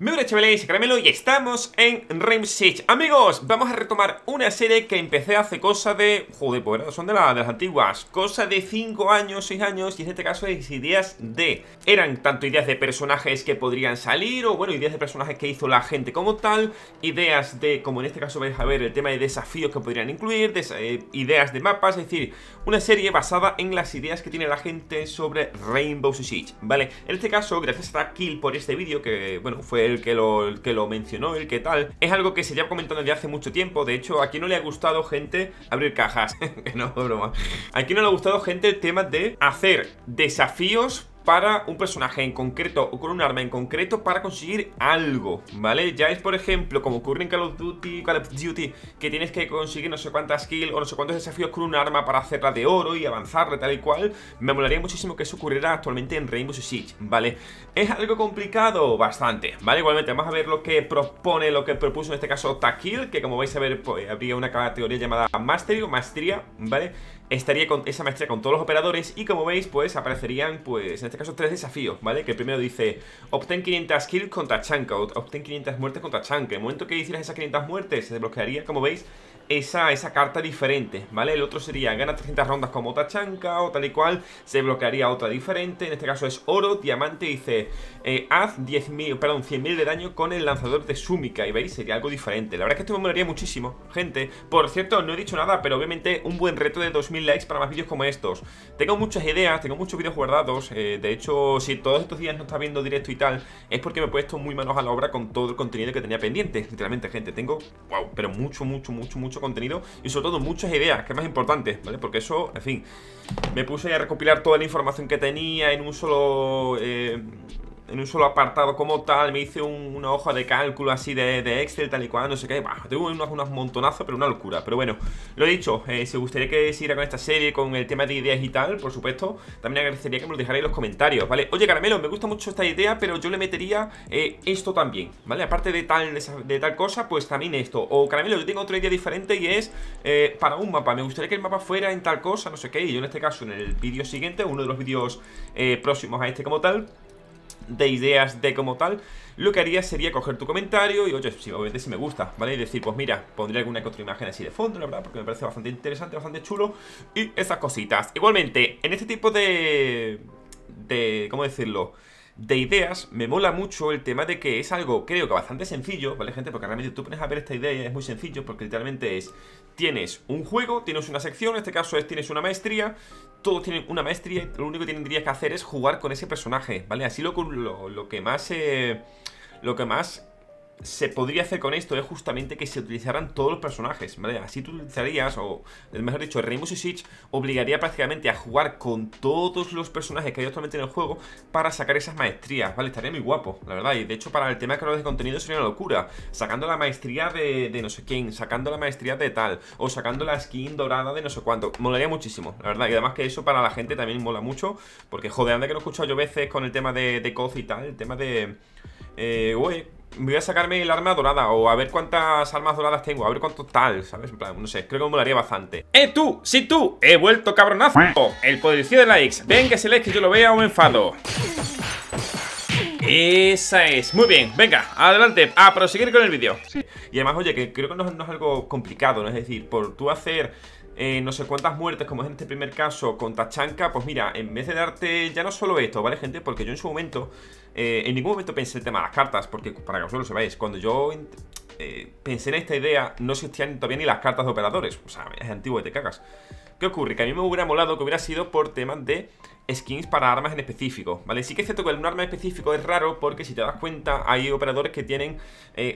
Muy buenas chavales, Caramelo y estamos en Rainbow Six Amigos, vamos a retomar una serie que empecé hace cosa de... Joder, pues son de, la, de las antiguas Cosa de 5 años, 6 años Y en este caso es ideas de... Eran tanto ideas de personajes que podrían salir O bueno, ideas de personajes que hizo la gente como tal Ideas de, como en este caso vais a ver El tema de desafíos que podrían incluir eh, Ideas de mapas, es decir Una serie basada en las ideas que tiene la gente sobre Rainbow Six ¿Vale? En este caso, gracias a Kill por este vídeo Que, bueno, fue el que lo, que lo mencionó, el que tal. Es algo que se lleva comentando desde hace mucho tiempo. De hecho, aquí no le ha gustado, gente, abrir cajas. no, broma. Aquí no le ha gustado, gente, el tema de hacer desafíos para un personaje en concreto o con un arma en concreto para conseguir algo, ¿vale? Ya es, por ejemplo, como ocurre en Call of Duty, Call of Duty, que tienes que conseguir no sé cuántas kills o no sé cuántos desafíos con un arma para hacerla de oro y avanzarle tal y cual. Me molaría muchísimo que eso ocurriera actualmente en Rainbow Six, ¿vale? ¿Es algo complicado? Bastante, ¿vale? Igualmente, vamos a ver lo que propone, lo que propuso en este caso Takil, que como vais a ver, pues, habría una categoría llamada Mastery o Maestría, ¿vale? Estaría con esa maestría con todos los operadores y como veis, pues aparecerían, pues en este caso, tres desafíos, ¿vale? Que el primero dice, obtén 500 kills contra Chanka, obtén 500 muertes contra Chanka. En el momento que hicieras esas 500 muertes, se desbloquearía, como veis, esa, esa carta diferente, ¿vale? El otro sería gana 300 rondas como Tachanka o tal y cual, se bloquearía otra diferente, en este caso es oro, diamante, dice eh, haz 10.000, perdón, 100.000 de daño con el lanzador de Sumika, y veis, sería algo diferente. La verdad es que esto me molaría muchísimo, gente. Por cierto, no he dicho nada, pero obviamente un buen reto de 2.000 likes para más vídeos como estos. Tengo muchas ideas, tengo muchos vídeos guardados, eh, de hecho, si todos estos días no está viendo directo y tal, es porque me he puesto muy manos a la obra con todo el contenido que tenía pendiente, literalmente, gente. Tengo, wow, pero mucho, mucho, mucho, mucho contenido y sobre todo muchas ideas, que es más importante, ¿vale? Porque eso, en fin, me puse a recopilar toda la información que tenía en un solo... Eh, en un solo apartado como tal, me hice una hoja de cálculo así de, Excel, tal y cual, no sé qué. Bah, tengo unos, montonazos, pero una locura. Pero bueno, lo dicho, eh, si os gustaría que siguiera con esta serie, con el tema de ideas y tal, por supuesto, también agradecería que me lo dejarais en los comentarios, ¿vale? Oye, Caramelo, me gusta mucho esta idea, pero yo le metería eh, esto también, ¿vale? Aparte de tal, de, tal cosa, pues también esto. O, Caramelo, yo tengo otra idea diferente y es eh, para un mapa. Me gustaría que el mapa fuera en tal cosa, no sé qué. Y yo en este caso, en el vídeo siguiente, uno de los vídeos próximos a este como tal de ideas de como tal Lo que haría sería coger tu comentario y, oye, si, obviamente si me gusta, ¿vale? Y decir, pues mira, pondré alguna que otra imagen así de fondo, la verdad Porque me parece bastante interesante, bastante chulo Y esas cositas Igualmente, en este tipo de... De... ¿Cómo decirlo? De ideas, me mola mucho el tema de que es algo, creo que bastante sencillo, ¿vale, gente? Porque realmente tú pones a ver esta idea y es muy sencillo, porque literalmente es, tienes un juego, tienes una sección, en este caso es, tienes una maestría, todos tienen una maestría y lo único que tendrías que hacer es jugar con ese personaje, ¿vale? Así lo, lo, lo que más... Eh, lo que más se podría hacer con esto es justamente que se utilizaran todos los personajes, ¿vale? Así tú utilizarías, o mejor dicho, Rainbow Six obligaría prácticamente a jugar con todos los personajes que hay actualmente en el juego para sacar esas maestrías, ¿vale? Estaría muy guapo, la verdad, y de hecho para el tema de creadores de contenido sería una locura, sacando la maestría de, no sé quién, sacando la maestría de tal, o sacando la skin dorada de no sé cuánto, molaría muchísimo, la verdad, y además que eso para la gente también mola mucho, porque joder, anda que lo he escuchado yo veces con el tema de, de y tal, el tema de... Eh, voy a sacarme el arma dorada O a ver cuántas armas doradas tengo A ver cuánto tal, ¿sabes? En plan, no sé, creo que me molaría bastante ¡Eh, tú! ¡Sí, tú! ¡He vuelto cabronazo! El poderío de likes Ven que se lee que yo lo vea o me enfado esa es, muy bien, venga, adelante, a proseguir con el vídeo Y además, oye, que creo que no, es algo complicado, ¿no? Es decir, por tú hacer eh, no sé cuántas muertes, como es en este primer caso, con Tachanka, pues mira, en vez de darte ya no solo esto, ¿vale, gente? Porque yo en su momento, eh, en ningún momento pensé el tema de las cartas, porque para que os lo sepáis, cuando yo eh, pensé en esta idea, no existían todavía ni las cartas de operadores, o sea, es antiguo y te cagas. ¿Qué ocurre? Que a mí me hubiera molado que hubiera sido por temas de skins para armas en específico, ¿vale? Sí que es cierto que un arma específico es raro porque si te das cuenta hay operadores que tienen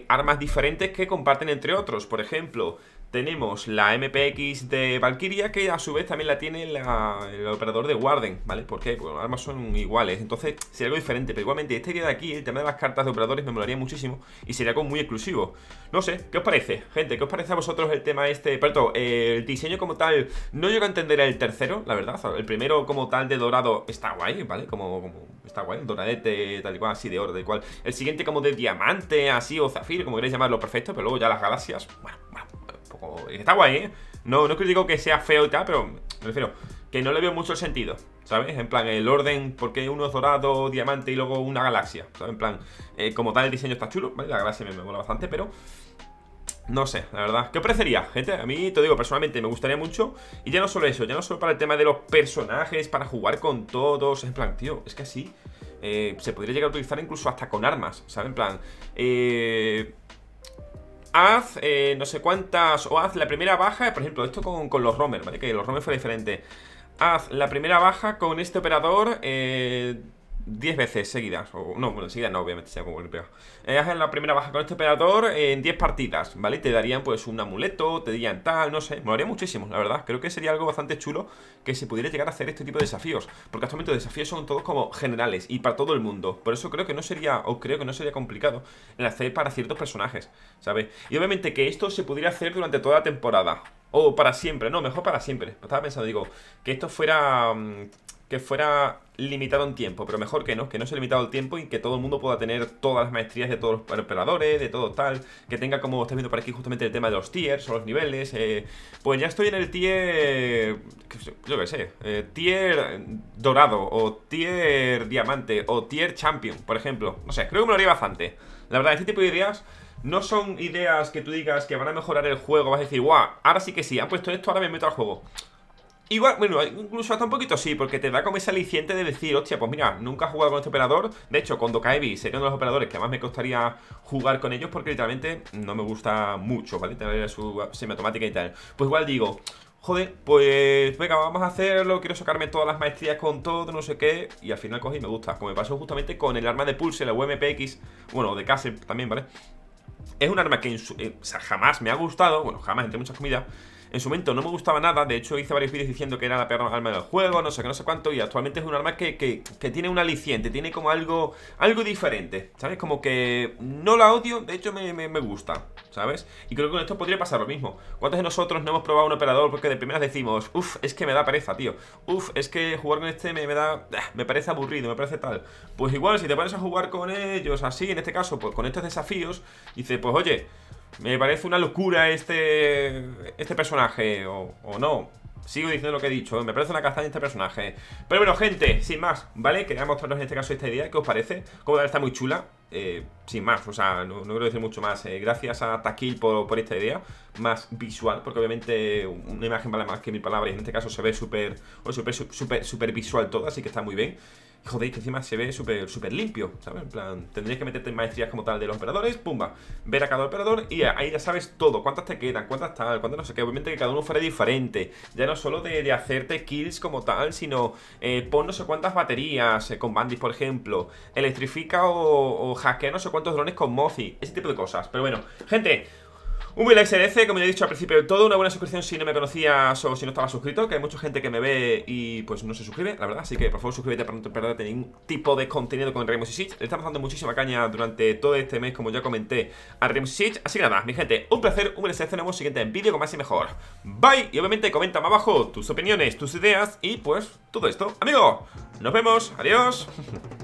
armas diferentes que comparten entre otros. Por ejemplo, tenemos la MPX de Valkyria que a su vez también la tiene el operador de Warden, ¿vale? Porque bueno, armas son iguales, entonces sería algo diferente, pero igualmente este día de aquí, el tema de las cartas de operadores me molaría muchísimo y sería como muy exclusivo. No sé, ¿qué os parece? Gente, ¿qué os parece a vosotros el tema este? Perdón, el diseño como tal, no llego a entender el tercero, la verdad, el primero como tal de dorado está guay, ¿vale? Como, como está guay, doradete, tal y cual, así de oro, de cual. El siguiente como de diamante, así, o zafiro, como queréis llamarlo, perfecto, pero luego ya las galaxias, bueno, Está guay, ¿eh? No, no critico que sea feo y tal, pero me refiero que no le veo mucho el sentido. ¿sabes? En plan, el orden, porque uno dorado, diamante y luego una galaxia, ¿sabes? En plan, eh, como tal el diseño está chulo, ¿vale? La galaxia me, me mola bastante, pero... No sé, la verdad. ¿Qué parecería, gente? A mí, te digo, personalmente me gustaría mucho. Y ya no solo eso, ya no solo para el tema de los personajes, para jugar con todos. En plan, tío, es que así eh, se podría llegar a utilizar incluso hasta con armas, ¿sabes? En plan, eh, haz eh, no sé cuántas, o haz la primera baja, por ejemplo, esto con, los roamers, ¿vale? Que los roamers fue diferente. Haz la primera baja con este operador eh, 10 veces seguidas, o no, bueno, seguidas no, obviamente, sea como el pega. Eh, la primera baja con este operador en 10 partidas, ¿vale? Te darían pues un amuleto, te darían tal, no sé, me haría muchísimo, la verdad. Creo que sería algo bastante chulo que se pudiera llegar a hacer este tipo de desafíos, porque actualmente los desafíos son todos como generales y para todo el mundo. Por eso creo que no sería, o creo que no sería complicado el hacer para ciertos personajes, ¿sabes? Y obviamente que esto se pudiera hacer durante toda la temporada. O para siempre, no, mejor para siempre. Estaba pensando, digo, que esto fuera mm, que fuera limitado en tiempo, pero mejor que no, que no sea limitado el tiempo y que todo el mundo pueda tener todas las maestrías de todos los operadores, de todo tal, que tenga como estáis viendo por aquí justamente el tema de los tiers o los niveles, eh, pues ya estoy en el tier, yo qué sé, eh, tier dorado o tier diamante o tier champion, por ejemplo, no sé, creo que me lo haría bastante, la verdad, este tipo de ideas no son ideas que tú digas que van a mejorar el juego, vas a decir, guau, ahora sí que sí, han puesto esto, ahora me meto al juego. Igual, bueno, incluso hasta un poquito sí, porque te da como ese aliciente de decir, hostia, pues mira, nunca he jugado con este operador. De hecho, con Dokaebi sería uno de los operadores que más me costaría jugar con ellos porque literalmente no me gusta mucho, ¿vale? Tener su semiautomática y tal. Pues igual digo, joder, pues venga, vamos a hacerlo, quiero sacarme todas las maestrías con todo, no sé qué, y al final cogí y me gusta. Como me pasó justamente con el arma de Pulse, la UMPX, bueno, de Castle también, ¿vale? Es un arma que eh, jamás me ha gustado, bueno, jamás entre muchas comidas en su momento no me gustaba nada, de hecho hice varios vídeos diciendo que era la peor arma del juego, no sé qué, no sé cuánto, y actualmente es un arma que, que, tiene un aliciente, tiene como algo, algo diferente, ¿sabes? Como que no la odio, de hecho me, me, gusta, ¿sabes? Y creo que con esto podría pasar lo mismo. ¿Cuántos de nosotros no hemos probado un operador porque de primeras decimos, uff, es que me da pereza, tío, uff, es que jugar con este me, me da, ah, me parece aburrido, me parece tal? Pues igual, si te pones a jugar con ellos así, en este caso, pues con estos desafíos, dices, pues oye, me parece una locura este este personaje, o, no. Sigo diciendo lo que he dicho, me parece una castaña este personaje Pero bueno, gente, sin más, ¿vale? Quería mostraros en este caso esta idea, ¿qué os parece? Como está muy chula, eh, sin más, o sea, no, quiero decir mucho más eh, Gracias a Taquil por, por, esta idea Más visual, porque obviamente una imagen vale más que mil palabras Y en este caso se ve súper, súper, súper, súper visual todo, así que está muy bien Joder, que encima se ve súper súper limpio, ¿sabes? En plan, tendrías que meterte en maestrías como tal de los operadores, pumba, ver a cada operador y ahí ya sabes todo, cuántas te quedan, cuántas tal, cuántas no sé qué, obviamente que cada uno fuera diferente, ya no solo de, hacerte kills como tal, sino eh, pon no sé cuántas baterías eh, con bandits, por ejemplo, electrifica o, o hackea no sé cuántos drones con Mozi, ese tipo de cosas, pero bueno, gente... Un like como ya he dicho al principio de todo, una buena suscripción si no me conocías o si no estabas suscrito, que hay mucha gente que me ve y pues no se suscribe, la verdad, así que por favor suscríbete para no perderte ningún tipo de contenido con Rainbow Six. Le estamos dando muchísima caña durante todo este mes, como ya comenté, a Rainbow Six, así que nada, mi gente, un placer, un like, nos vemos siguiente vídeo con más y mejor. Bye, y obviamente comenta más abajo tus opiniones, tus ideas y pues todo esto. Amigo, nos vemos, adiós.